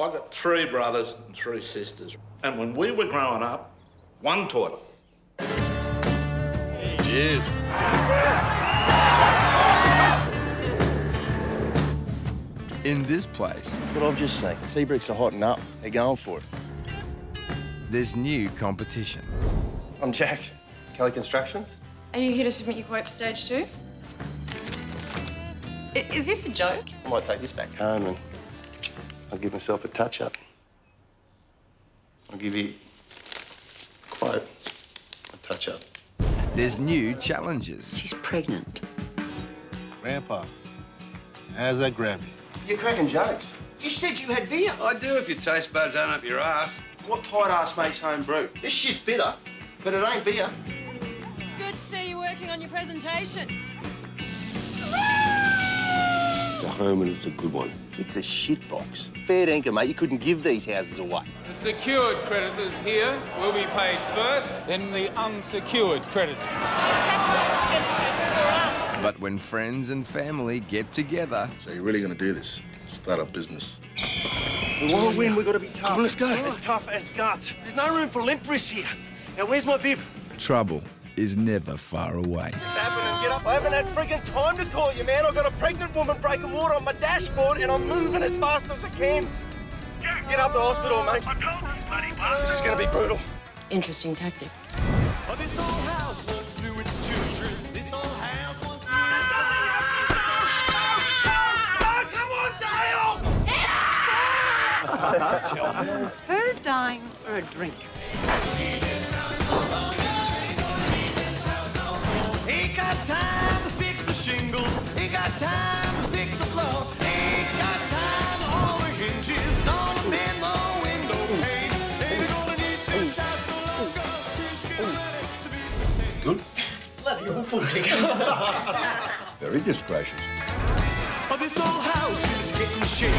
I got three brothers and three sisters. And when we were growing up, one toilet. Cheers. In this place, What I've just seen. Seabricks are hotting up. They're going for it. there's new competition. I'm Jack. Kelly Constructions. Are you here to submit your quote for stage two? I- Is this a joke? I might take this back home and I'll give myself a touch up. I'll give you quite a touch up. There's new challenges. She's pregnant. Grandpa, how's that grab you? You're cracking jokes. You said you had beer. I do if your taste buds aren't up your ass. What tight ass makes home brew? This shit's bitter, but it ain't beer. Good to see you working on your presentation. It's a home and it's a good one. It's a shit box. Fair dinkum, mate. You couldn't give these houses away. The secured creditors here will be paid first, then the unsecured creditors. But when friends and family get together, So you're really going to do this? Start a business? We want to win, we've got to be tough. On, let's go. As tough as guts. There's no room for limp wrists here. Now, where's my bib? trouble is never far away. What's happening? Get up. I haven't had friggin' time to call you, man. I've got a pregnant woman breaking water on my dashboard and I'm moving as fast as I can. Get up to hospital, mate. This is going to be brutal. Interesting tactic. Who's dying for a drink? Ain't got time to fix the floor. Ain't got time all the hinges. Gonna mend the window pane. Ain't gonna need this out for longer. She's getting ready to be uh, Very disgracious. Oh, this old house is getting shaky.